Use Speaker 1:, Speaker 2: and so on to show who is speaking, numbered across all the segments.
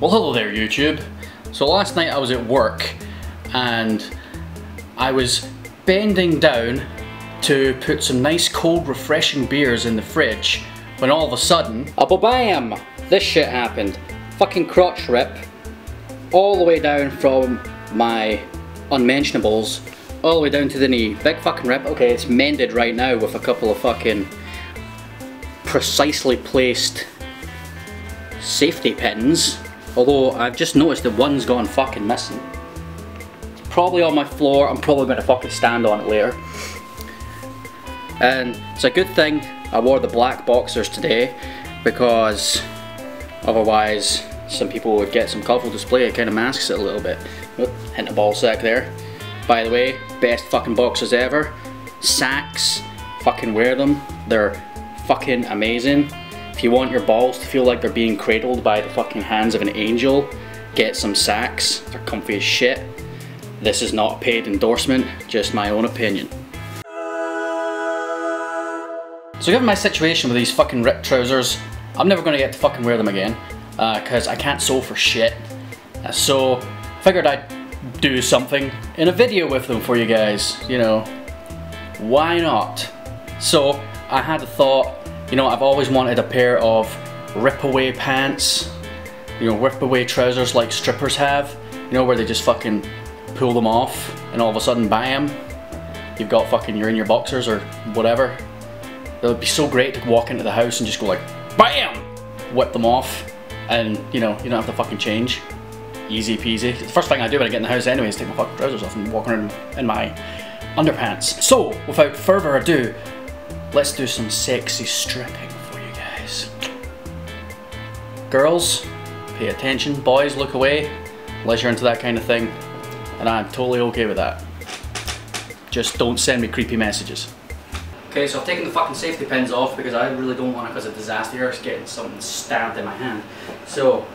Speaker 1: Well hello there YouTube. So last night I was at work and I was bending down to put some nice cold refreshing beers in the fridge when all of a sudden, a bam! This shit happened. Fucking crotch rip all the way down from my unmentionables all the way down to the knee. Big fucking rip. Okay, it's mended right now with a couple of fucking precisely placed safety pins Although I've just noticed that one's gone fucking missing. It's probably on my floor, I'm probably gonna fucking stand on it later. And it's a good thing I wore the black boxers today because otherwise some people would get some colourful display, it kind of masks it a little bit. Oop, hitting the ball sack there. By the way, best fucking boxers ever. Saxx, fucking wear them. They're fucking amazing. If you want your balls to feel like they're being cradled by the fucking hands of an angel, get some Saxx. They're comfy as shit. This is not a paid endorsement, just my own opinion. So given my situation with these fucking ripped trousers, I'm never gonna get to fucking wear them again, because uh, I can't sew for shit. Uh, so, figured I'd do something in a video with them for you guys, you know. Why not? So, I had a thought, you know, I've always wanted a pair of rip-away pants, you know, rip-away trousers like strippers have, you know, where they just fucking pull them off and all of a sudden, bam, you've got fucking, you're in your boxers or whatever. It would be so great to walk into the house and just go like, BAM! Whip them off and, you know, you don't have to fucking change. Easy peasy. The first thing I do when I get in the house anyway is take my fucking trousers off and walk around in my underpants. So, without further ado, let's do some sexy stripping for you guys. Girls, pay attention. Boys, look away. Unless you're into that kind of thing. And I'm totally okay with that. Just don't send me creepy messages. Okay, so I've taken the fucking safety pins off because I really don't want to cause a disaster. It's getting something stabbed in my hand. So,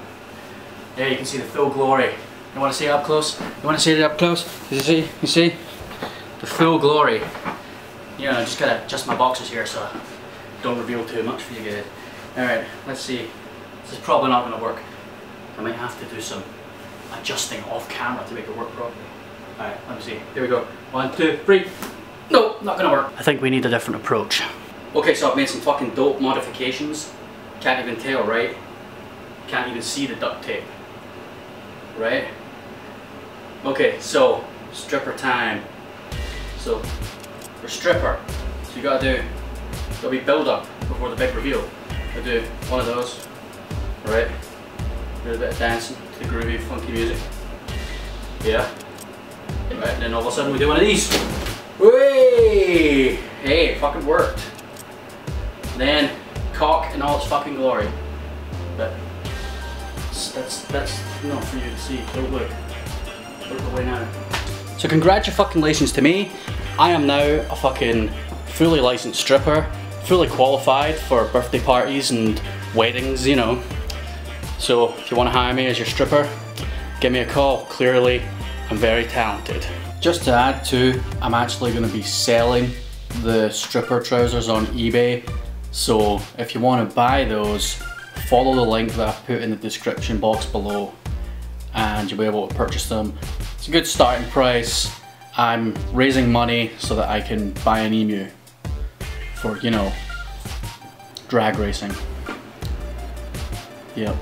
Speaker 1: there you can see the full glory. You want to see it up close? You want to see it up close? You see? You see? The full glory you know, I just gotta adjust my boxes here so I don't reveal too much for you guys. Alright, let's see. This is probably not gonna work. I might have to do some adjusting off camera to make it work properly. Alright, let me see. Here we go. One, two, three. No, not gonna work. I think we need a different approach. Okay, so I've made some fucking dope modifications. Can't even tell, right? Can't even see the duct tape. Right? Okay, so stripper time. So for stripper. So you gotta do, there'll be build up before the big reveal. I do one of those, right? Do a bit of dancing to the groovy, funky music. Yeah. Right, and then all of a sudden we do one of these. Whee! Hey, it fucking worked. Then cock in all its fucking glory. But that's that's not for you to see. Don't look. Look away now. So congratulations to me. I am now a fucking fully licensed stripper, fully qualified for birthday parties and weddings, you know. So if you want to hire me as your stripper, give me a call. Clearly, I'm very talented. Just to add to, I'm actually going to be selling the stripper trousers on eBay. So if you want to buy those, follow the link that I've put in the description box below and you'll be able to purchase them. It's a good starting price I'm raising money so that I can buy an emu for, you know, drag racing. Yep.